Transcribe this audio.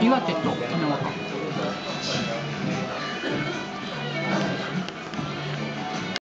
岩手と沖縄。